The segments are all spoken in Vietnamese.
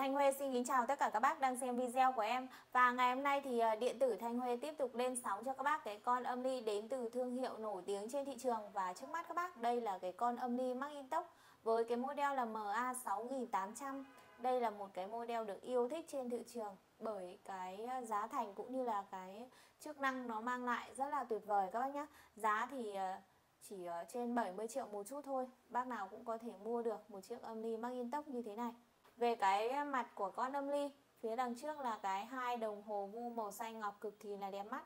Thanh Huê xin kính chào tất cả các bác đang xem video của em. Và ngày hôm nay thì à, điện tử Thanh Huê tiếp tục lên sóng cho các bác cái con âm ly đến từ thương hiệu nổi tiếng trên thị trường. Và trước mắt các bác, đây là cái con âm ly Macintosh với cái model là MA6800 Đây là một cái model được yêu thích trên thị trường bởi cái à, giá thành cũng như là cái chức năng nó mang lại rất là tuyệt vời các bác nhé Giá thì à, chỉ trên 70 triệu một chút thôi. Bác nào cũng có thể mua được một chiếc âm ly Macintosh như thế này về cái mặt của con âm ly phía đằng trước là cái hai đồng hồ vu màu xanh ngọc cực kỳ là đẹp mắt.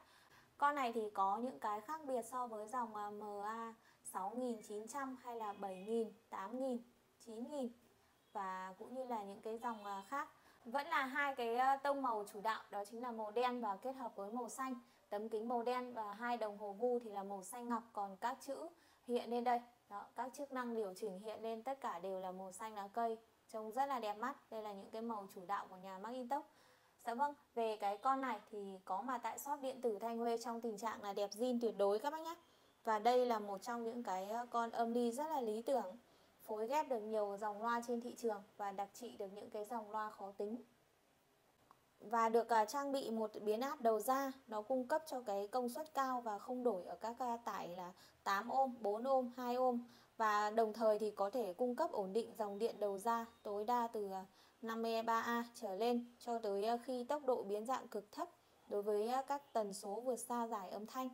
Con này thì có những cái khác biệt so với dòng à, MA 6900 hay là 7000, 8000, 9000 và cũng như là những cái dòng à, khác. Vẫn là hai cái à, tông màu chủ đạo đó chính là màu đen và kết hợp với màu xanh. Tấm kính màu đen và hai đồng hồ vu thì là màu xanh ngọc còn các chữ hiện lên đây đó các chức năng điều chỉnh hiện lên tất cả đều là màu xanh lá cây. Trông rất là đẹp mắt. Đây là những cái màu chủ đạo của nhà Macintosh. Dạ vâng, về cái con này thì có mà tại shop điện tử Thanh Huê trong tình trạng là đẹp zin tuyệt đối các bác nhé. Và đây là một trong những cái ờ, con âm đi rất là lý tưởng Phối ghép được nhiều dòng loa trên thị trường và đặc trị được những cái dòng loa khó tính và được uh, trang bị một biến áp đầu ra nó cung cấp cho cái công suất cao và không đổi ở các uh, tải là 8 ôm, 4 ôm, 2 ôm và đồng thời thì có thể cung cấp ổn định dòng điện đầu ra tối đa từ à, 53A trở lên cho tới khi tốc độ biến dạng cực thấp đối với các tần số vượt xa giải âm thanh.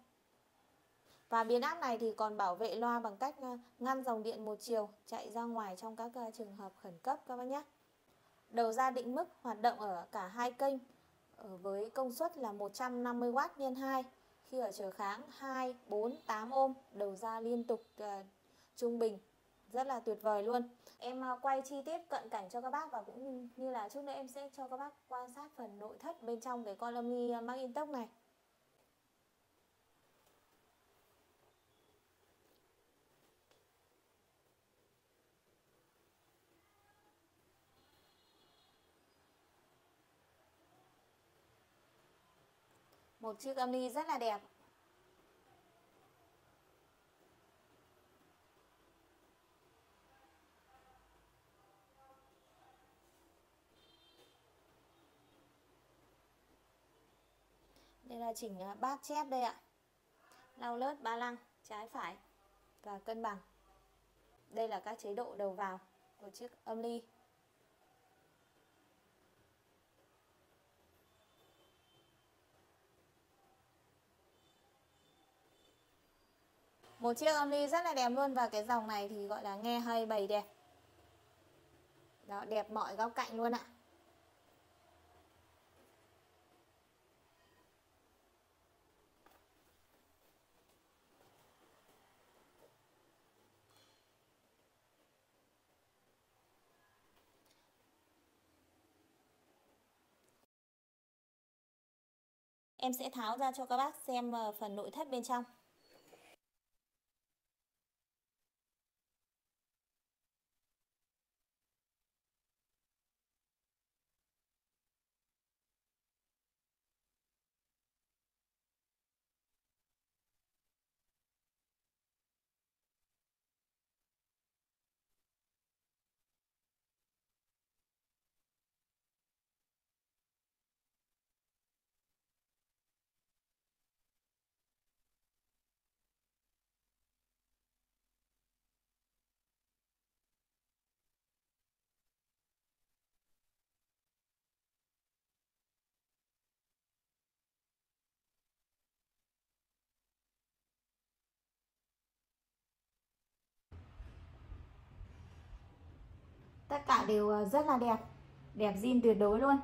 Và biến áp này thì còn bảo vệ loa bằng cách ngăn dòng điện một chiều chạy ra ngoài trong các trường hợp khẩn cấp các bác nhé. Đầu ra định mức hoạt động ở cả hai kênh ở với công suất là 150W nhân 2 khi ở trở kháng 2, 4, 8 ôm đầu ra liên tục uh, trung bình. Rất là tuyệt vời luôn. Em uh, quay chi tiết cận cảnh cho các bác và cũng như là chút nữa em sẽ cho các bác quan sát phần nội thất bên trong cái con lâm ờ, nghi uh, Macintosh này. Một chiếc âm ly rất là đẹp. Đây là chỉnh à, bát chép đây ạ. Lau lớt ba lăng, trái phải và cân bằng. Đây là các chế độ đầu vào của chiếc âm ly. Một chiếc âm ly rất là đẹp luôn và cái dòng này thì gọi là nghe hơi bầy đẹp. Đó, đẹp mọi góc cạnh luôn ạ. Em sẽ tháo ra cho các bác xem ờ, phần nội thất bên trong. Tất cả đều ờ, rất là đẹp. Đẹp zin tuyệt đối luôn.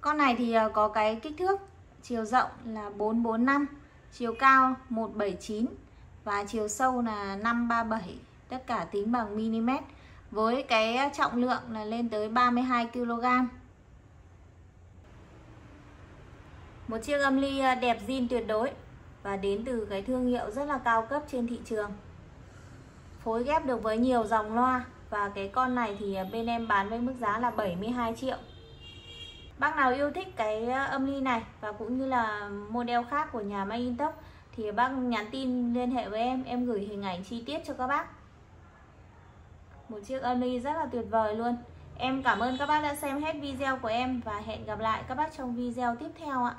Con này thì ờ, có cái kích thước chiều rộng là 445 chiều cao 179 và chiều sâu là 537 tất cả tính bằng mm với cái ờ, trọng lượng là lên tới 32 kg một chiếc âm ly đẹp zin tuyệt đối và đến từ cái thương hiệu rất là cao cấp trên thị trường phối ghép được với nhiều dòng loa. Và cái con này thì bên em bán với mức giá là 72 triệu. Bác nào yêu thích cái ờ, âm ly này và cũng như là model khác của nhà Macintosh thì bác nhắn tin liên hệ với em, em gửi hình ảnh chi tiết cho các bác. một chiếc âm ly rất là tuyệt vời luôn. Em cảm ơn các bác đã xem hết video của em và hẹn gặp lại các bác trong video tiếp theo ạ.